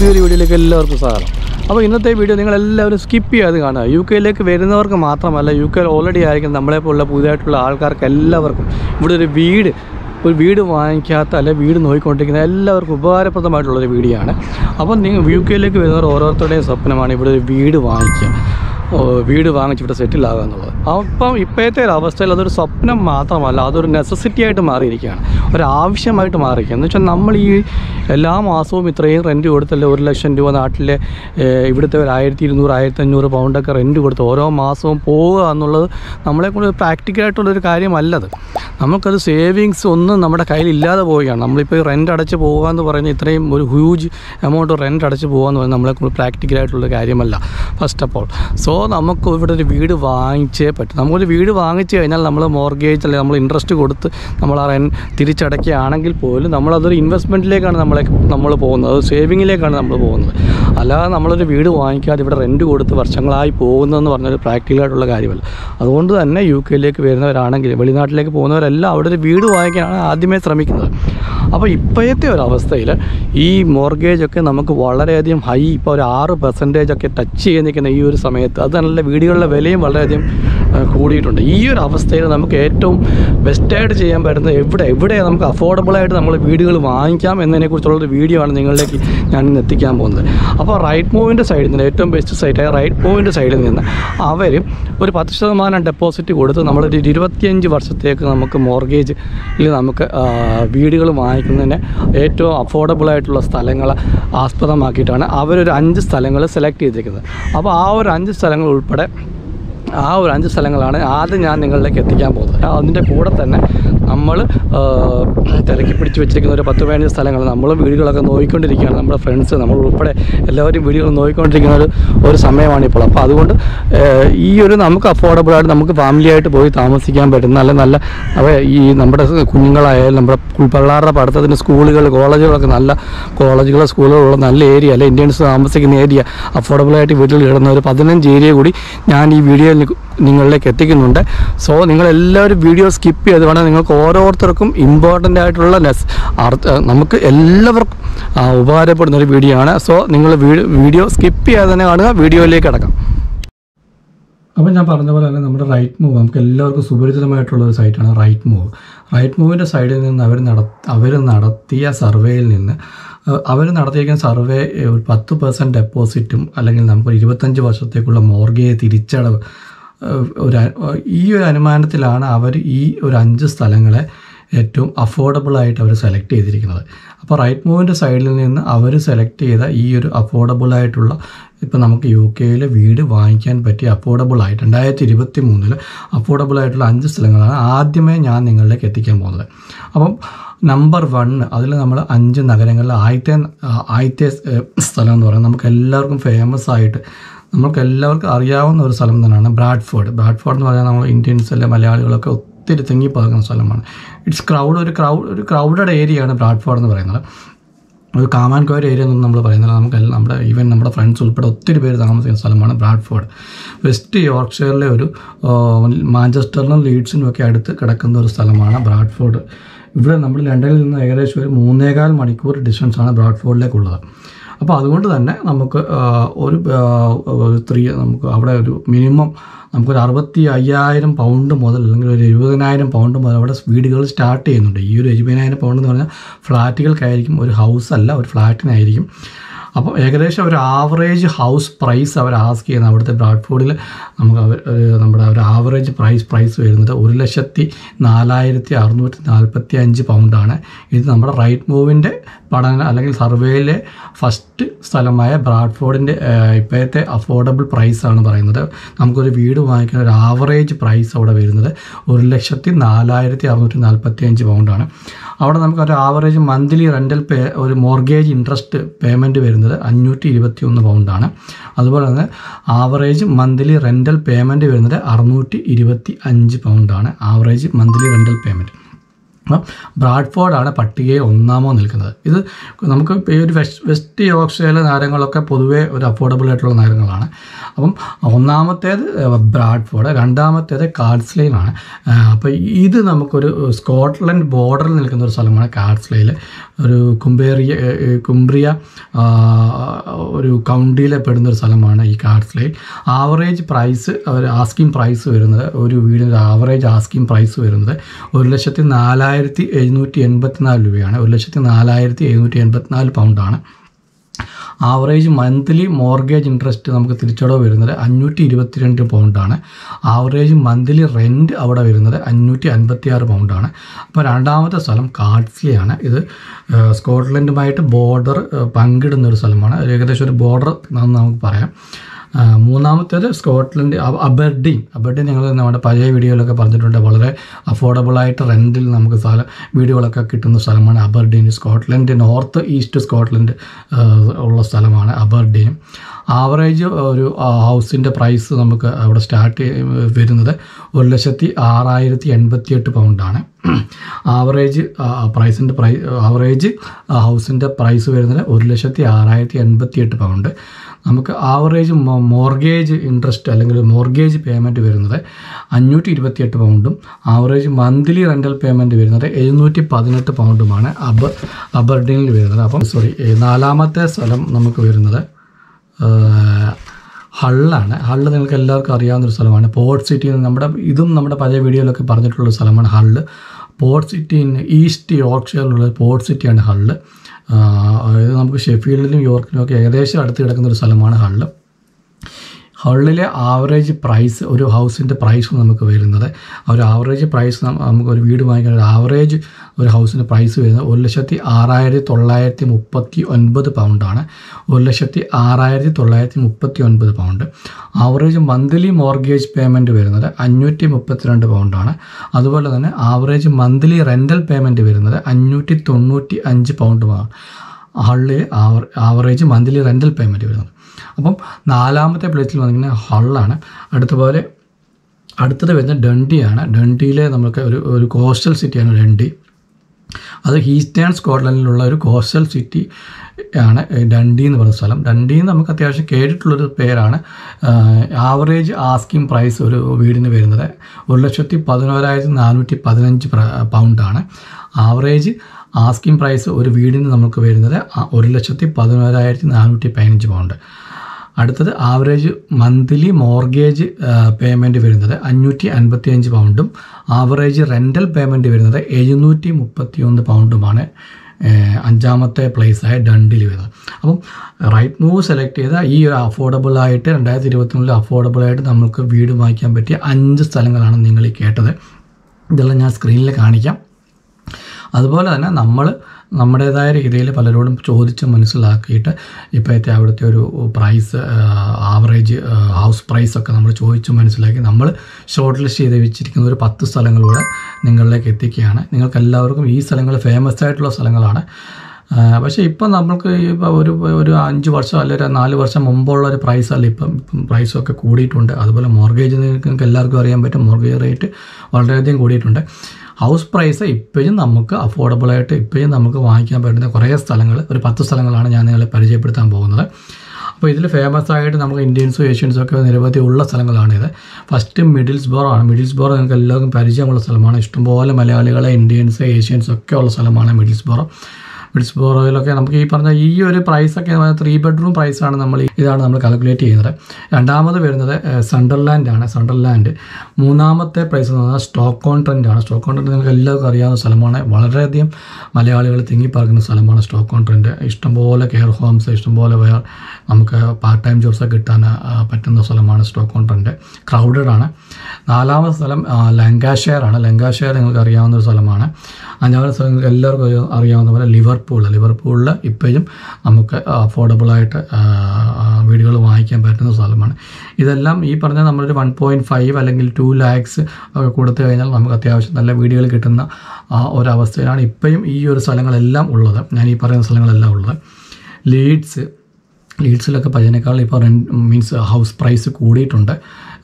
പുതിയൊരു വീഡിയോയിലേക്ക് എല്ലാവർക്കും സ്വാഗതം. അപ്പോൾ ഇന്നത്തെ വീഡിയോ നിങ്ങൾ എല്ലാവരും സ്കിപ്പ് ചെയ്യാതെ കാണുക. യു കെയിലേക്ക് വരുന്നവർക്ക് മാത്രമല്ല യു കെയിൽ ഓൾറെഡി ആയിരിക്കും നമ്മളെപ്പോലുള്ള പുതിയതായിട്ടുള്ള ആൾക്കാർക്ക് എല്ലാവർക്കും ഇവിടെ ഒരു വീട് ഒരു വീട് വാങ്ങിക്കാത്ത അല്ലെ വീട് നോക്കിക്കൊണ്ടിരിക്കുന്ന എല്ലാവർക്കും ഉപകാരപ്രദമായിട്ടുള്ളൊരു വീഡിയോ ആണ് അപ്പോൾ നിങ്ങൾ യു കെയിലേക്ക് വരുന്നവർ ഓരോരുത്തരുടെയും സ്വപ്നമാണ് ഇവിടെ ഒരു വീട് വാങ്ങിക്കുക. വീട് വാങ്ങിച്ച് ഇവിടെ സെറ്റിൽ ആകുക എന്നുള്ളത്. അപ്പം ഇപ്പോഴത്തെ ഒരു അവസ്ഥയിൽ അതൊരു സ്വപ്നം മാത്രമല്ല അതൊരു നെസസിറ്റി ആയിട്ട് മാറിയിരിക്കുകയാണ്. ഒരു ആവശ്യമായിട്ട് മാറിയിരിക്കുക എന്ന് വെച്ചാൽ നമ്മൾ ഈ എല്ലാ മാസവും ഇത്രയും റെന്റ് കൊടുത്തല്ലേ? ഒരു ലക്ഷം രൂപ നാട്ടിലെ ഇവിടുത്തെ ഒരു ആയിരത്തി ഇരുന്നൂറ് ആയിരത്തി അഞ്ഞൂറ് പൗണ്ടൊക്കെ റെന്റ് കൊടുത്ത് ഓരോ മാസവും പോവുക എന്നുള്ളത് നമ്മളെ കൊണ്ട് പ്രാക്ടിക്കലായിട്ടുള്ളൊരു കാര്യമല്ലത്. നമുക്കത് സേവിങ്സ് ഒന്നും നമ്മുടെ കയ്യിൽ ഇല്ലാതെ പോവുകയാണ് നമ്മളിപ്പോൾ റെന്റ് അടച്ച് പോകുക എന്ന് പറയുന്നത് ഇത്രയും ഒരു ഹ്യൂജ് എമൗണ്ട് റെന്റ് അടച്ച് പോകുക എന്ന് പറയുന്നത് നമ്മളെ കൊണ്ട് പ്രാക്ടിക്കലായിട്ടുള്ള കാര്യമല്ല ഫസ്റ്റ് ഓഫ് ഓൾ സോ നമുക്ക് ഇവിടെ ഒരു വീട് വാങ്ങിച്ചേ പറ്റും. നമുക്കൊരു വീട് വാങ്ങിച്ചു കഴിഞ്ഞാൽ നമ്മൾ മോർഗേജ് അല്ലെങ്കിൽ നമ്മൾ ഇൻട്രസ്റ്റ് കൊടുത്ത് നമ്മൾ ആ റെൻ തിരിച്ചടയ്ക്കുകയാണെങ്കിൽ പോലും നമ്മളതൊരു ഇൻവെസ്റ്റ്മെന്റിലേക്കാണ് നമ്മളെ നമ്മൾ പോകുന്നത്. അത് സേവിങ്ങിലേക്കാണ് നമ്മൾ പോകുന്നത്. അല്ലാതെ നമ്മളൊരു വീട് വാങ്ങിക്കാതെ ഇവിടെ റെന്റ് കൊടുത്ത് വർഷങ്ങളായി പോകുന്നതെന്ന് പറഞ്ഞൊരു പ്രാക്ടിക്കലായിട്ടുള്ള കാര്യമല്ല. അതുകൊണ്ട് തന്നെ യു കെയിലേക്ക് വരുന്നവരാണെങ്കിലും വെളിനാട്ടിലേക്ക് പോകുന്നവരെല്ലാം അവിടെ ഒരു വീട് വാങ്ങിക്കാനാണ് ആദ്യമേ ശ്രമിക്കുന്നത്. അപ്പോൾ ഇപ്പോഴത്തെ ഒരു അവസ്ഥയിൽ ഈ മോർഗേജൊക്കെ നമുക്ക് വളരെയധികം ഹൈ ഇപ്പോൾ ഒരു ആറ് പെർസെന്റേജ് ഒക്കെ ടച്ച് ചെയ്ത് നിൽക്കുന്ന ഈ ഒരു സമയത്ത് അത് നല്ല വീടുകളുടെ വിലയും വളരെയധികം കൂടിയിട്ടുണ്ട്. ഈ ഒരു അവസ്ഥയിൽ നമുക്ക് ഏറ്റവും ബെസ്റ്റായിട്ട് ചെയ്യാൻ പറ്റുന്നത് എവിടെ? എവിടെ നമുക്ക് അഫോർഡബിളായിട്ട് നമ്മൾ വീടുകൾ വാങ്ങിക്കാം എന്നതിനെക്കുറിച്ചുള്ളൊരു വീഡിയോ ആണ് നിങ്ങളിലേക്ക് ഞാൻ ഇന്ന് എത്തിക്കാൻ പോകുന്നത്. അപ്പോൾ റൈറ്റ് മൂവിന്റെ സൈഡിൽ നിന്ന് ഏറ്റവും ബെസ്റ്റ് സൈറ്റായ റൈറ്റ് മൂവിന്റെ സൈഡിൽ നിന്ന് അവർ ഒരു പത്ത് ശതമാനം ഡെപ്പോസിറ്റ് കൊടുത്ത് നമ്മളൊരു ഇരുപത്തിയഞ്ച് വർഷത്തേക്ക് നമുക്ക് മോർഗേജിൽ നമുക്ക് വീടുകൾ വീടുകൾ വാങ്ങിക്കുന്നതിന് ഏറ്റവും അഫോർഡബിൾ ആയിട്ടുള്ള സ്ഥലങ്ങൾ ആസ്പദമാക്കിയിട്ടാണ് അവരൊരു അഞ്ച് സ്ഥലങ്ങൾ സെലക്ട് ചെയ്തിരിക്കുന്നത്. അപ്പോൾ ആ ഒരു അഞ്ച് സ്ഥലങ്ങൾ ഉൾപ്പെടെ ആ ഒരു അഞ്ച് സ്ഥലങ്ങളാണ് ആദ്യം ഞാൻ നിങ്ങളിലേക്ക് എത്തിക്കാൻ പോകുന്നത്. അതിന്റെ കൂടെ തന്നെ നമ്മൾ തിരക്കി പിടിച്ച് വെച്ചിരിക്കുന്ന ഒരു പത്ത് പതിനഞ്ച് സ്ഥലങ്ങൾ നമ്മളും വീടുകളൊക്കെ നോക്കിക്കൊണ്ടിരിക്കുകയാണ് നമ്മുടെ ഫ്രണ്ട്സ് നമ്മൾ ഉൾപ്പെടെ എല്ലാവരും വീടുകൾ നോക്കിക്കൊണ്ടിരിക്കുന്ന ഒരു ഒരു സമയമാണ് ഇപ്പോൾ. അപ്പോൾ അതുകൊണ്ട് ഈ ഒരു നമുക്ക് അഫോർഡബിൾ ആയിട്ട് നമുക്ക് ഫാമിലി ആയിട്ട് പോയി താമസിക്കാൻ പറ്റുന്ന നല്ല നല്ല അവ ഈ നമ്മുടെ കുഞ്ഞുങ്ങളായാലും നമ്മുടെ പിള്ളേരുടെ പഠിത്തത്തിന് സ്കൂളുകൾ കോളേജുകളൊക്കെ നല്ല കോളേജുകൾ സ്കൂളുകളുള്ള നല്ല ഏരിയ അല്ലെ ഇന്ത്യൻസ് താമസിക്കുന്ന ഏരിയ അഫോർഡബിളായിട്ട് വീട്ടിൽ കിടന്ന ഒരു പതിനഞ്ച് ഏരിയ കൂടി ഞാൻ ഈ വീഡിയോയിൽ നിങ്ങളിലേക്ക് എത്തിക്കുന്നുണ്ട്. സോ നിങ്ങളെല്ലാവരും വീഡിയോ സ്കിപ്പ് ചെയ്ത് വേണം നിങ്ങൾക്ക് ഓരോരുത്തർക്കും ഇമ്പോർട്ടന്റ് ആയിട്ടുള്ള ലെസ് നമുക്ക് എല്ലാവർക്കും ഉപകാരപ്പെടുന്ന ഒരു വീഡിയോ ആണ്. സോ നിങ്ങൾ വീഡിയോ സ്കിപ്പ് ചെയ്യാതെ തന്നെ കാണുക. വീഡിയോയിലേക്ക് കിടക്കാം. അപ്പോൾ ഞാൻ പറഞ്ഞ പോലെ തന്നെ നമ്മുടെ റൈറ്റ് മൂവ് നമുക്ക് എല്ലാവർക്കും സുപരിചിതമായിട്ടുള്ള ഒരു സൈറ്റാണ് റൈറ്റ് മൂവ് റൈറ്റ് മൂവിന്റെ സൈഡിൽ നിന്ന് അവർ നട അവർ നടത്തിയ സർവേയിൽ നിന്ന് അവർ നടത്തിയിരിക്കുന്ന സർവേ ഒരു പത്ത് പെർസെന്റ് ഡെപ്പോസിറ്റും അല്ലെങ്കിൽ നമുക്ക് ഇരുപത്തഞ്ച് വർഷത്തേക്കുള്ള മോർഗേജ് തിരിച്ചടവ് ഒരു ഈ ഒരു അനുമാനത്തിലാണ് അവർ ഈ ഒരു അഞ്ച് സ്ഥലങ്ങളെ ഏറ്റവും അഫോർഡബിൾ ആയിട്ട് അവർ സെലക്ട് ചെയ്തിരിക്കുന്നത്. അപ്പോൾ റൈറ്റ് മൂവിന്റെ സൈഡിൽ നിന്ന് അവർ സെലക്ട് ചെയ്ത ഈ ഒരു അഫോർഡബിൾ ആയിട്ടുള്ള ഇപ്പോൾ നമുക്ക് യു കെയിൽ വീട് വാങ്ങിക്കാൻ പറ്റിയ അഫോർഡബിൾ ആയിട്ട് രണ്ടായിരത്തി ഇരുപത്തി മൂന്നിൽ അഫോർഡബിൾ ആയിട്ടുള്ള അഞ്ച് സ്ഥലങ്ങളാണ് ആദ്യമേ ഞാൻ നിങ്ങളിലേക്ക് എത്തിക്കാൻ പോകുന്നത്. അപ്പം നമ്പർ വൺ അതിൽ നമ്മൾ അഞ്ച് നഗരങ്ങളിൽ ആദ്യത്തെ ആദ്യത്തെ സ്ഥലം എന്ന് പറയുന്നത് നമുക്ക് എല്ലാവർക്കും ഫേമസ് ആയിട്ട് നമുക്ക് എല്ലാവർക്കും അറിയാവുന്ന ഒരു സ്ഥലം തന്നെയാണ് ബ്രാഡ്ഫോർഡ്. ബ്രാഡ്ഫോർഡ് എന്ന് പറഞ്ഞാൽ നമ്മൾ ഇന്ത്യൻസ് അല്ലെ മലയാളികളൊക്കെ ഒത്തിരി തിങ്ങിപ്പറക്കുന്ന സ്ഥലമാണ്. ഇറ്റ്സ് ക്രൗഡ് ഒരു ക്രൗഡ് ഒരു ക്രൗഡഡ് ഏരിയയാണ് ബ്രാഡ്ഫോർഡ് എന്ന് പറയുന്നത്. ഒരു കാമാൻകോയർ ഏരിയ എന്നൊന്നും നമ്മൾ പറയുന്നില്ല. നമുക്ക് നമ്മുടെ ഈവൻ നമ്മുടെ ഫ്രണ്ട്സ് ഉൾപ്പെടെ ഒത്തിരി പേര് താമസിക്കുന്ന സ്ഥലമാണ് ബ്രാഡ്ഫോർഡ്. വെസ്റ്റ് യോർക്ക്ഷയറിലെ ഒരു മാഞ്ചസ്റ്ററിനും ലീഡ്സിനും ഒക്കെ അടുത്ത് കിടക്കുന്ന ഒരു സ്ഥലമാണ് ബ്രാഡ്ഫോർഡ്. ഇവിടെ നമ്മൾ ലണ്ടനിൽ നിന്ന് ഏകദേശം ഒരു മൂന്നേകാൽ മണിക്കൂർ ഡിസ്റ്റൻസാണ് ബ്രാഡ്ഫോർഡിലേക്കുള്ളത്. അപ്പോൾ അതുകൊണ്ട് തന്നെ നമുക്ക് ഒരു സ്ത്രീ നമുക്ക് അവിടെ ഒരു മിനിമം നമുക്കൊരു അറുപത്തി അയ്യായിരം പൗണ്ട് മുതൽ അല്ലെങ്കിൽ ഒരു എഴുപതിനായിരം പൗണ്ട് മുതൽ അവിടെ വീടുകൾ സ്റ്റാർട്ട് ചെയ്യുന്നുണ്ട്. ഈ ഒരു എഴുപതിനായിരം പൗണ്ട് എന്ന് പറഞ്ഞാൽ ഫ്ലാറ്റുകൾക്കായിരിക്കും ഒരു ഹൗസ് അല്ല ഒരു ഫ്ലാറ്റിനായിരിക്കും. അപ്പോൾ ഏകദേശം ഒരു ആവറേജ് ഹൗസ് പ്രൈസ് അവർ ആസ്ക് ചെയ്യുന്ന അവിടുത്തെ ബ്രാഡ്ഫോർഡിൽ നമുക്ക് അവർ നമ്മുടെ ഒരു ആവറേജ് പ്രൈസ് പ്രൈസ് വരുന്നത് ഒരു ലക്ഷത്തി നാലായിരത്തി അറുന്നൂറ്റി നാൽപ്പത്തി അഞ്ച് പൗണ്ടാണ് ഇത് നമ്മുടെ റൈറ്റ് മൂവിന്റെ പഠന അല്ലെങ്കിൽ സർവേയിലെ ഫസ്റ്റ് സ്ഥലമായ ബ്രാഡ്ഫോർഡിന്റെ ഇപ്പോഴത്തെ അഫോർഡബിൾ പ്രൈസാണ് പറയുന്നത്. നമുക്കൊരു വീട് വാങ്ങിക്കുന്ന ഒരു ആവറേജ് പ്രൈസ് അവിടെ വരുന്നത് ഒരു ലക്ഷത്തി നാലായിരത്തി അറുന്നൂറ്റി നാൽപ്പത്തി അഞ്ച് പൗണ്ടാണ് അവിടെ നമുക്ക് ഒരു ആവറേജ് മന്ത്ലി റെന്റൽ പേ ഒരു മോർഗേജ് ഇൻട്രസ്റ്റ് പേയ്മെന്റ് വരുന്നത് അഞ്ഞൂറ്റി ഇരുപത്തി ഒന്ന് പൗണ്ടാണ്. അതുപോലെ തന്നെ ആവറേജ് മന്ത്ലി റെന്റൽ പേയ്മെന്റ് വരുന്നത് അറുന്നൂറ്റി ഇരുപത്തി അഞ്ച് പൗണ്ടാണ്. ആവറേജ് മന്ത്ലി റെന്റൽ പേയ്മെന്റ് ബ്രാഡ്ഫോർഡാണ് പട്ടികയെ ഒന്നാമോ നിൽക്കുന്നത്. ഇത് നമുക്ക് ഒരു വെസ്റ്റ് വെസ്റ്റ് യോർക്ക്ഷയറിലെ നഗരങ്ങളൊക്കെ പൊതുവേ ഒരു അഫോർഡബിൾ ആയിട്ടുള്ള നഗരങ്ങളാണ് അപ്പം ഒന്നാമത്തേത് ബ്രാഡ്ഫോർഡ് രണ്ടാമത്തേത് കാർഡ്സ്ലെയിമാണ് അപ്പോൾ ഇത് നമുക്കൊരു സ്കോട്ട്ലൻഡ് ബോർഡറിൽ നിൽക്കുന്ന ഒരു സ്ഥലമാണ് കാർഡ്സ്ലെയിൽ ഒരു കുംബേറിയ കുംബ്രിയ ഒരു കൗണ്ടിയിലെ പെടുന്ന ഒരു സ്ഥലമാണ് ഈ കാർഡ്സ്ലെയിൽ ആവറേജ് പ്രൈസ് ഒരു ആസ്കിംഗ് പ്രൈസ് വരുന്നത് ഒരു വീടിന്റെ ആവറേജ് ആസ്കിംഗ് പ്രൈസ് വരുന്നത് ഒരു ലക്ഷത്തി നാലായിരത്തി എഴുന്നൂറ്റി എൺപത്തിനാല് രൂപയാണ്. ഒരു ലക്ഷത്തി നാലായിരത്തി എഴുന്നൂറ്റി എൺപത്തിനാല് പൗണ്ടാണ്. ആവറേജ് മന്ത്ലി മോർഗേജ് ഇൻട്രസ്റ്റ് നമുക്ക് തിരിച്ചടവ് വരുന്നത് അഞ്ഞൂറ്റി ഇരുപത്തിരണ്ട് പൗണ്ടാണ്. ആവറേജ് മന്ത്ലി റെന്റ് അവിടെ വരുന്നത് അഞ്ഞൂറ്റി അൻപത്തി ആറ് പൗണ്ടാണ്. അപ്പോൾ രണ്ടാമത്തെ സ്ഥലം കാർഡ്സ്ലിയാണ് ഇത് സ്കോട്ട്ലൻഡുമായിട്ട് ബോർഡർ പങ്കിടുന്ന ഒരു സ്ഥലമാണ്. ഏകദേശം ഒരു ബോർഡർ എന്ന് നമുക്ക് പറയാം. മൂന്നാമത്തേത് സ്കോട്ട്ലൻഡ് അബ- അബർഡീൻ. അബർഡീൻ ഞങ്ങൾ നമ്മുടെ പഴയ വീഡിയോയിലൊക്കെ പറഞ്ഞിട്ടുണ്ട്. വളരെ അഫോർഡബിളായിട്ട് റെന്റിൽ നമുക്ക് സ്ഥലം വീടുകളൊക്കെ കിട്ടുന്ന സ്ഥലമാണ് Aberdeen. Scotland north east Scotland ഉള്ള സ്ഥലമാണ് അബർഡീൻ. ആവറേജ് ഒരു ഹൗസിന്റെ പ്രൈസ് നമുക്ക് അവിടെ സ്റ്റാർട്ട് വരുന്നത് ഒരു ലക്ഷത്തി ആറായിരത്തി എൺപത്തി എട്ട് പൗണ്ടാണ്. ആവറേജ് പ്രൈസിന്റെ പ്രൈ ആവറേജ് ഹൗസിന്റെ പ്രൈസ് വരുന്നത് ഒരു ലക്ഷത്തി ആറായിരത്തി എൺപത്തി എട്ട് പൗണ്ട്. നമുക്ക് ആവറേജ് മോർഗേജ് ഇൻട്രസ്റ്റ് അല്ലെങ്കിൽ മോർഗേജ് പേയ്മെന്റ് വരുന്നത് അഞ്ഞൂറ്റി ഇരുപത്തിയെട്ട് പൗണ്ടും ആവറേജ് മന്ത്ലി റെന്റൽ പേയ്മെന്റ് വരുന്നത് എഴുന്നൂറ്റി പതിനെട്ട് പൗണ്ടുമാണ് അബർ അബർഡിനിൽ വരുന്നത്. അപ്പം സോറി നാലാമത്തെ സ്ഥലം നമുക്ക് വരുന്നത് ഹള്ളാണ് ഹള്ള് നിങ്ങൾക്ക് എല്ലാവർക്കും അറിയാവുന്നൊരു സ്ഥലമാണ്. പോർട്ട് സിറ്റി നമ്മുടെ ഇതും നമ്മുടെ പഴയ വീഡിയോയിലൊക്കെ പറഞ്ഞിട്ടുള്ള സ്ഥലമാണ് Hull port city in east യോർക്ക്ഷയറിലുള്ള port സിറ്റിയാണ് ഹള്ള് നമുക്ക് ഷെഫീൽഡിലും യോർക്കിലും ഒക്കെ ഏകദേശം അടുത്ത് കിടക്കുന്ന ഒരു സ്ഥലമാണ് ഹള്ള്. ഹള്ളിലെ ആവറേജ് പ്രൈസ് ഒരു ഹൗസിന്റെ പ്രൈസ് നമുക്ക് വരുന്നത്. ഒരു ആവറേജ് പ്രൈസ് നമുക്ക് ഒരു വീട് വാങ്ങിക്കാൻ ഒരു ആവറേജ് ഒരു ഹൗസിന്റെ പ്രൈസ് വരുന്നത് ഒരു ലക്ഷത്തി ആറായിരത്തി തൊള്ളായിരത്തി മുപ്പത്തി ഒൻപത് പൗണ്ടാണ്. ഒരു ലക്ഷത്തി ആറായിരത്തി തൊള്ളായിരത്തി മുപ്പത്തി ഒൻപത് pound. Average monthly mortgage payment വരുന്നത് അഞ്ഞൂറ്റി മുപ്പത്തിരണ്ട് പൗണ്ടാണ്. അതുപോലെ തന്നെ ആവറേജ് മന്ത്ലി റെന്റൽ പേയ്മെന്റ് വരുന്നത് അഞ്ഞൂറ്റി തൊണ്ണൂറ്റി അഞ്ച് പൗണ്ടുമാണ്. ഹള്ളിൽ ആവറേജ് മന്ത്ലി റെന്റൽ പേയ്മെന്റ് വരുന്നത് അപ്പം നാലാമത്തെ പ്ലേസിൽ വന്നിരിക്കുന്നത് ഹള്ളാണ്. അടുത്തപോലെ അടുത്തത് വരുന്നത് ഡണ്ടിയാണ് ഡണ്ടിയിലെ നമുക്ക് ഒരു ഒരു കോസ്റ്റൽ സിറ്റിയാണ് ഡണ്ടി അത് ഈസ്റ്റേൺ സ്കോട്ട്ലൻഡിലുള്ള ഒരു കോസ്റ്റൽ സിറ്റി ആണ് ഡണ്ടി എന്ന് പറയുന്ന സ്ഥലം. ഡണ്ടി നമുക്ക് അത്യാവശ്യം കേട്ടിട്ടുള്ളൊരു പേരാണ്. ആവറേജ് ആസ്കിംഗ് പ്രൈസ് ഒരു വീടിന് വരുന്നത് ഒരു ലക്ഷത്തി പതിനോരായിരത്തി നാനൂറ്റി പതിനഞ്ച് പൗണ്ടാണ് ആവറേജ് ആസ്കിങ് പ്രൈസ് ഒരു വീടിന് നമുക്ക് വരുന്നത് ഒരു ലക്ഷത്തി പതിനോരായിരത്തി നാനൂറ്റി പതിനഞ്ച് പൗണ്ട്. അടുത്തത് ആവറേജ് മന്ത്ലി മോർഗേജ് പേയ്മെന്റ് വരുന്നത് അഞ്ഞൂറ്റി അൻപത്തി അഞ്ച് പൗണ്ടും ആവറേജ് റെന്റൽ പേയ്മെന്റ് വരുന്നത് എഴുന്നൂറ്റി മുപ്പത്തി ഒന്ന് പൗണ്ടുമാണ് അഞ്ചാമത്തെ പ്ലേസായ ഡണ്ടിൽ വരുന്നത്. അപ്പം റൈറ്റ് മൂവ് സെലക്ട് ചെയ്ത ഈ ഒരു അഫോർഡബിൾ ആയിട്ട് രണ്ടായിരത്തി ഇരുപത്തിനുള്ളിൽ അഫോർഡബിൾ ആയിട്ട് നമുക്ക് വീട് വാങ്ങിക്കാൻ പറ്റിയ അഞ്ച് സ്ഥലങ്ങളാണ് നിങ്ങൾ കേട്ടത്. ഇതെല്ലാം ഞാൻ സ്ക്രീനിൽ കാണിക്കാം. അതുപോലെ തന്നെ നമ്മൾ നമ്മുടേതായ രീതിയിൽ പലരോടും ചോദിച്ച് മനസ്സിലാക്കിയിട്ട് ഇപ്പോഴത്തെ അവിടുത്തെ ഒരു പ്രൈസ് ആവറേജ് ഹൗസ് പ്രൈസ് ഒക്കെ നമ്മൾ ചോദിച്ച് മനസ്സിലാക്കി നമ്മൾ ഷോർട്ട് ലിസ്റ്റ് ചെയ്ത് വെച്ചിരിക്കുന്ന ഒരു പത്ത് സ്ഥലങ്ങളിലൂടെ നിങ്ങളിലേക്ക് എത്തിക്കുകയാണ്. നിങ്ങൾക്ക് എല്ലാവർക്കും ഈ സ്ഥലങ്ങൾ ഫേമസ് ആയിട്ടുള്ള സ്ഥലങ്ങളാണ്. പക്ഷേ ഇപ്പം നമ്മൾക്ക് ഒരു ഒരു അഞ്ച് വർഷം അല്ലെങ്കിൽ ഒരു നാല് വർഷം മുമ്പുള്ള ഒരു പ്രൈസ് അല്ല ഇപ്പം ഇപ്പം പ്രൈസൊക്കെ കൂടിയിട്ടുണ്ട്. അതുപോലെ മോർഗേജ് നിങ്ങൾക്ക് എല്ലാവർക്കും അറിയാൻ പറ്റും. മോർഗേജ് റേറ്റ് വളരെയധികം കൂടിയിട്ടുണ്ട്. ഹൗസ് പ്രൈസ് ഇപ്പോഴും നമുക്ക് അഫോർഡബിൾ ആയിട്ട് ഇപ്പോഴും നമുക്ക് വാങ്ങിക്കാൻ പറ്റുന്ന കുറേ സ്ഥലങ്ങൾ ഒരു പത്ത് സ്ഥലങ്ങളാണ് ഞാൻ നിങ്ങളെ പരിചയപ്പെടുത്താൻ പോകുന്നത്. അപ്പോൾ ഇതിൽ ഫേമസ് ആയിട്ട് നമുക്ക് ഇന്ത്യൻസും ഏഷ്യൻസും ഒക്കെ നിരവധി ഉള്ള സ്ഥലങ്ങളാണിത് ഫസ്റ്റ് മിഡിൽസ് ബോർ ആണ്. മിഡിൽസ് ബോർ നിങ്ങൾക്ക് എല്ലാവർക്കും പരിചയമുള്ള സ്ഥലമാണ്. ഇഷ്ടംപോലെ മലയാളികളെ ഇന്ത്യൻസ് ഏഷ്യൻസ് ഒക്കെ ഉള്ള സ്ഥലമാണ് മിഡിൽസ് ബോറോ മിഡിൽസ് ബോറോയിലൊക്കെ നമുക്ക് ഈ പറഞ്ഞ ഈ ഒരു പ്രൈസൊക്കെ ത്രീ ബെഡ്റൂം പ്രൈസാണ് നമ്മൾ ഇതാണ് നമ്മൾ കാൽക്കുലേറ്റ് ചെയ്യുന്നത്. രണ്ടാമത് വരുന്നത് സണ്ടർലാൻഡ് ആണ്. സണ്ടർലാൻഡ് മൂന്നാമത്തെ പ്രൈസ് എന്ന് പറഞ്ഞാൽ സ്റ്റോക്ക് കോൺട്രന്റ് ആണ്. സ്റ്റോക്ക് ട്രെൻഡ് നിങ്ങൾക്ക് എല്ലാവർക്കും അറിയാവുന്ന സ്ഥലമാണ്. വളരെയധികം മലയാളികൾ തിങ്ങിപ്പാർക്കുന്ന സ്ഥലമാണ് സ്റ്റോക്ക് ട്രെൻഡ് ഇഷ്ടംപോലെ കെയർ ഹോംസ് ഇഷ്ടംപോലെ വേറെ നമുക്ക് പാർട്ട് ടൈം ജോബ്സ് കിട്ടാൻ പറ്റുന്ന സ്ഥലമാണ് സ്റ്റോക്ക് ട്രെൻഡ് ക്രൗഡഡ് ആണ്. നാലാമത്തെ സ്ഥലം ലങ്കാഷെയർ ആണ്. ലങ്കാഷെയർ നിങ്ങൾക്ക് അറിയാവുന്ന ഒരു സ്ഥലമാണ്. അഞ്ചാമത്തെ സ്ഥലം നിങ്ങൾക്ക് എല്ലാവർക്കും അറിയാവുന്ന പോലെ ലിവർപൂൾ ലിവർപൂളിൽ ഇപ്പോഴും നമുക്ക് അഫോർഡബിളായിട്ട് വീടുകൾ വാങ്ങിക്കാൻ പറ്റുന്ന സ്ഥലമാണ്. ഇതെല്ലാം ഈ പറഞ്ഞ നമ്മളൊരു വൺ പോയിന്റ് ഫൈവ് അല്ലെങ്കിൽ ടു ലാക്സ് ഒക്കെ കൊടുത്തു കഴിഞ്ഞാൽ നമുക്ക് അത്യാവശ്യം നല്ല വീടുകൾ കിട്ടുന്ന ഒരവസ്ഥയിലാണ് ഇപ്പോഴും ഈ ഒരു സ്ഥലങ്ങളെല്ലാം ഉള്ളത്. ഞാൻ ഈ പറയുന്ന സ്ഥലങ്ങളെല്ലാം ഉള്ളത്. ലീഡ്സ് ലീഡ്സിലൊക്കെ പതിനേക്കാൾ ഇപ്പോൾ റെന്റ് മീൻസ് ഹൗസ് പ്രൈസ് കൂടിയിട്ടുണ്ട്.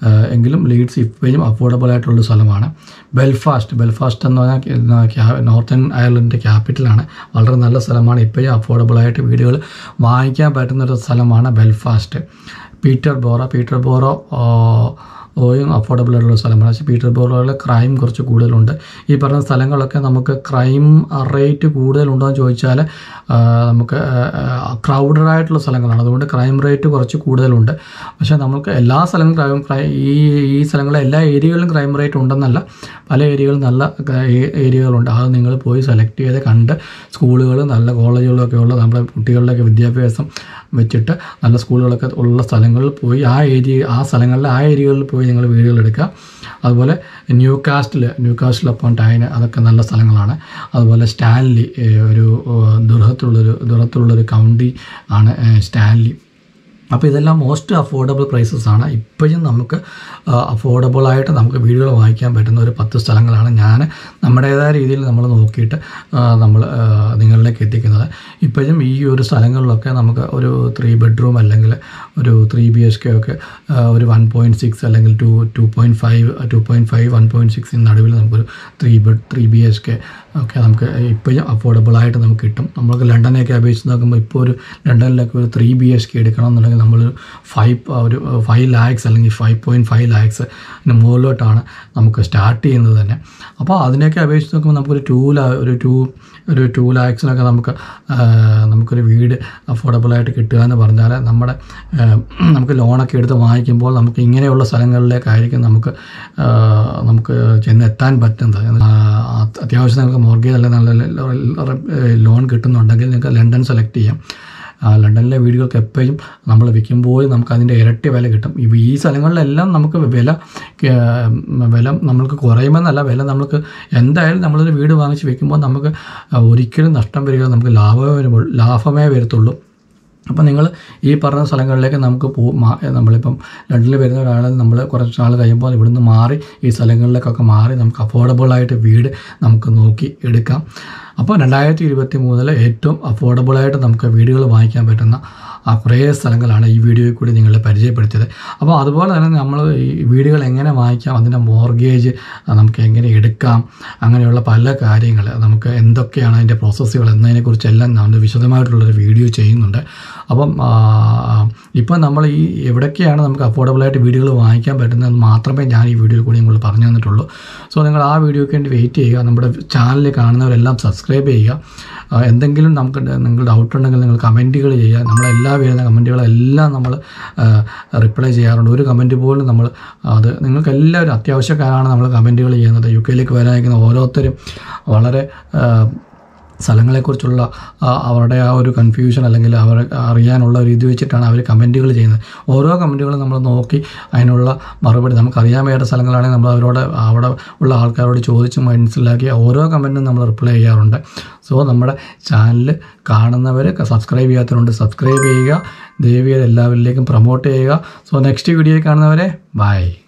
എങ്കിലും ലീഡ്സ് ഇപ്പോഴും അഫോർഡബിൾ ആയിട്ടുള്ള സ്ഥലമാണ്. ബെൽഫാസ്റ്റ് ബെൽഫാസ്റ്റ് എന്ന് പറഞ്ഞാൽ നോർത്തേൺ അയർലൻഡിന്റെ ക്യാപിറ്റലാണ് വളരെ നല്ല സ്ഥലമാണ്. ഇപ്പോഴും അഫോർഡബിൾ ആയിട്ട് വീടുകൾ വാങ്ങിക്കാൻ പറ്റുന്ന ഒരു സ്ഥലമാണ് Belfast. Peterborough Peterborough affordable ആയിട്ടുള്ള സ്ഥലമാണ് പക്ഷേ പീറ്റർ ക്രൈം കുറച്ച് കൂടുതലുണ്ട്. ഈ പറഞ്ഞ സ്ഥലങ്ങളൊക്കെ നമുക്ക് ക്രൈം റേറ്റ് കൂടുതലുണ്ടോ എന്ന് ചോദിച്ചാൽ നമുക്ക് ക്രൗഡഡ് ആയിട്ടുള്ള സ്ഥലങ്ങളാണ്. അതുകൊണ്ട് ക്രൈം റേറ്റ് കുറച്ച് കൂടുതലുണ്ട്. പക്ഷേ നമുക്ക് എല്ലാ സ്ഥലങ്ങളും ക്രൈ ഈ ഈ സ്ഥലങ്ങളിലെ എല്ലാ ഏരിയകളിലും ക്രൈം റേറ്റ് ഉണ്ടെന്നല്ല പല ഏരിയകളും നല്ല ഏരിയകളുണ്ട് അത് നിങ്ങൾ പോയി സെലക്ട് ചെയ്ത് കണ്ട് സ്കൂളുകൾ നല്ല കോളേജുകളൊക്കെ ഉള്ള നമ്മുടെ കുട്ടികളുടെയൊക്കെ വിദ്യാഭ്യാസം വെച്ചിട്ട് നല്ല സ്കൂളുകളൊക്കെ ഉള്ള സ്ഥലങ്ങളിൽ പോയി ആ ഏരിയ ആ സ്ഥലങ്ങളിലെ ആ ഏരിയകളിൽ പോയി നിങ്ങൾ വീടുകൾ എടുക്കുക. അതുപോലെ ന്യൂ കാസ്റ്റിൽ ന്യൂ കാസ്റ്റിൽ അപ്പോൾ ടൈന് അതൊക്കെ നല്ല സ്ഥലങ്ങളാണ്. അതുപോലെ സ്റ്റാൻലി ഒരു ദുർഹത്തിലുള്ളൊരു ദുർഹത്തിലുള്ളൊരു കൗണ്ടി ആണ് സ്റ്റാൻലി. അപ്പോൾ ഇതെല്ലാം മോസ്റ്റ് അഫോർഡബിൾ പ്രൈസസ് ആണ്. ഇപ്പോഴും നമുക്ക് അഫോർഡബിളായിട്ട് നമുക്ക് വീടുകൾ വാങ്ങിക്കാൻ പറ്റുന്ന ഒരു പത്ത് സ്ഥലങ്ങളാണ് ഞാൻ നമ്മുടേതായ രീതിയിൽ നമ്മൾ നോക്കിയിട്ട് നമ്മൾ നിങ്ങളിലേക്ക് എത്തിക്കുന്നത്. ഇപ്പോഴും ഈ ഒരു സ്ഥലങ്ങളിലൊക്കെ നമുക്ക് ഒരു ത്രീ ബെഡ്റൂം അല്ലെങ്കിൽ ഒരു ത്രീ ബി എച്ച് കെ ഒക്കെ ഒരു വൺ പോയിന്റ് സിക്സ് അല്ലെങ്കിൽ two two point five two point five one point സിക്സിന് നടുവിൽ നമുക്കൊരു three bed three B H K ഒക്കെ നമുക്ക് ഇപ്പോഴും അഫോർഡബിൾ ആയിട്ട് നമുക്ക് കിട്ടും. നമ്മൾക്ക് ലണ്ടനെയൊക്കെ അപേക്ഷിച്ച് നോക്കുമ്പോൾ ഇപ്പോൾ ഒരു ലണ്ടനിലൊക്കെ ഒരു ത്രീ ബി എച്ച് കെ എടുക്കണം എന്നുണ്ടെങ്കിൽ നമ്മൾ ഫൈവ് ഒരു ഫൈവ് ലാക്സ് അല്ലെങ്കിൽ ഫൈവ് പോയിന്റ് ഫൈവ് ലാക്സ് മുകളിലോട്ടാണ് നമുക്ക് സ്റ്റാർട്ട് ചെയ്യുന്നത് തന്നെ. അപ്പോൾ അതിനെയൊക്കെ അപേക്ഷിച്ച് നോക്കുമ്പോൾ നമുക്കൊരു ടൂ ലാ ഒരു ടൂ ഒരു ടൂ ലാക്സിനൊക്കെ നമുക്ക് നമുക്കൊരു വീട് അഫോർഡബിളായിട്ട് കിട്ടുക എന്ന് പറഞ്ഞാൽ നമ്മുടെ നമുക്ക് ലോണൊക്കെ എടുത്ത് വാങ്ങിക്കുമ്പോൾ നമുക്ക് ഇങ്ങനെയുള്ള സ്ഥലങ്ങളിലേക്കായിരിക്കും നമുക്ക് നമുക്ക് ചെന്നെത്താൻ പറ്റുന്നത്. അത്യാവശ്യം നിങ്ങൾക്ക് മോർഗേജ് അല്ലെങ്കിൽ നല്ല ലോൺ കിട്ടുന്നുണ്ടെങ്കിൽ നിങ്ങൾക്ക് ലണ്ടൻ സെലക്ട് ചെയ്യാം. ലണ്ടനിലെ വീടുകൾക്ക് എപ്പോഴും നമ്മൾ വിൽക്കുമ്പോൾ നമുക്ക് അതിന്റെ ഇരട്ടി വില കിട്ടും. ഈ സ്ഥലങ്ങളിലെല്ലാം നമുക്ക് വില വില നമ്മൾക്ക് കുറയുമെന്നല്ല വില നമുക്ക് എന്തായാലും നമ്മളൊരു വീട് വാങ്ങിച്ച് വെക്കുമ്പോൾ നമുക്ക് ഒരിക്കലും നഷ്ടം വരിക നമുക്ക് ലാഭമേ വരുമ്പോൾ ലാഭമേ വരത്തുള്ളൂ. അപ്പോൾ നിങ്ങൾ ഈ പറഞ്ഞ സ്ഥലങ്ങളിലേക്ക് നമുക്ക് പോ നമ്മളിപ്പം ലണ്ടനിൽ വരുന്ന ഒരാളെ നമ്മൾ കുറച്ച് നാൾ കഴിയുമ്പോൾ ഇവിടുന്ന് മാറി ഈ സ്ഥലങ്ങളിലേക്കൊക്കെ മാറി നമുക്ക് അഫോർഡബിളായിട്ട് വീട് നമുക്ക് നോക്കി എടുക്കാം. അപ്പോൾ രണ്ടായിരത്തി ഇരുപത്തി മൂന്നിൽ ഏറ്റവും അഫോർഡബിളായിട്ട് നമുക്ക് വീടുകൾ വാങ്ങിക്കാൻ പറ്റുന്ന ആ കുറേ സ്ഥലങ്ങളാണ് ഈ വീഡിയോയിൽ കൂടി നിങ്ങളെ പരിചയപ്പെടുത്തിയത്. അപ്പോൾ അതുപോലെ തന്നെ നമ്മൾ ഈ വീടുകൾ എങ്ങനെ വാങ്ങിക്കാം അതിന്റെ മോർഗേജ് നമുക്ക് എങ്ങനെ എടുക്കാം അങ്ങനെയുള്ള പല കാര്യങ്ങൾ നമുക്ക് എന്തൊക്കെയാണ് അതിന്റെ പ്രോസസ്സുകൾ എന്നതിനെക്കുറിച്ചെല്ലാം നമ്മൾ വിശദമായിട്ടുള്ളൊരു വീഡിയോ ചെയ്യുന്നുണ്ട്. അപ്പം ഇപ്പം നമ്മൾ ഈ എവിടൊക്കെയാണ് നമുക്ക് അഫോർഡബിളായിട്ട് വീടുകൾ വാങ്ങിക്കാൻ പറ്റുന്നത് മാത്രമേ ഞാൻ ഈ വീഡിയോയിൽ കൂടി നിങ്ങൾ പറഞ്ഞു തന്നിട്ടുള്ളൂ. സോ നിങ്ങൾ ആ വീഡിയോയ്ക്ക് വേണ്ടി വെയിറ്റ് ചെയ്യുക നമ്മുടെ ചാനൽ കാണുന്നവരെല്ലാം സബ്സ്ക്രൈബ് ചെയ്യുക. എന്തെങ്കിലും നമുക്ക് നിങ്ങൾ ഡൗട്ട് ഉണ്ടെങ്കിൽ നിങ്ങൾ കമന്റുകൾ ചെയ്യുക. നമ്മളെല്ലാ വരുന്ന കമന്റുകളെല്ലാം നമ്മൾ റിപ്ലൈ ചെയ്യാറുണ്ട്. ഒരു കമന്റ് പോലും നമ്മൾ അത് നിങ്ങൾക്ക് എല്ലാവരും അത്യാവശ്യക്കാരാണ് നമ്മൾ കമന്റുകൾ ചെയ്യുന്നത്. യു കെയിലേക്ക് വരാനിരിക്കുന്ന ഓരോരുത്തരും വളരെ സ്ഥലങ്ങളെക്കുറിച്ചുള്ള അവരുടെ ആ ഒരു കൺഫ്യൂഷൻ അല്ലെങ്കിൽ അവർ അറിയാനുള്ള ഒരു ഇത് വെച്ചിട്ടാണ് അവർ കമന്റുകൾ ചെയ്യുന്നത്. ഓരോ കമന്റുകളും നമ്മൾ നോക്കി അതിനുള്ള മറുപടി നമുക്കറിയാൻ വേണ്ട സ്ഥലങ്ങളാണെങ്കിൽ നമ്മൾ അവരോട് അവിടെ ഉള്ള ആൾക്കാരോട് ചോദിച്ച് മനസ്സിലാക്കി ഓരോ കമന്റും നമ്മൾ റിപ്ലൈ ചെയ്യാറുണ്ട്. സോ നമ്മുടെ ചാനൽ കാണുന്നവർ സബ്സ്ക്രൈബ് ചെയ്യാത്തവരുണ്ട്. സബ്സ്ക്രൈബ് ചെയ്യുക. ദേവിയെ എല്ലാവരിലേക്കും പ്രൊമോട്ട് ചെയ്യുക. സോ നെക്സ്റ്റ് വീഡിയോ കാണുന്നവരെ ബൈ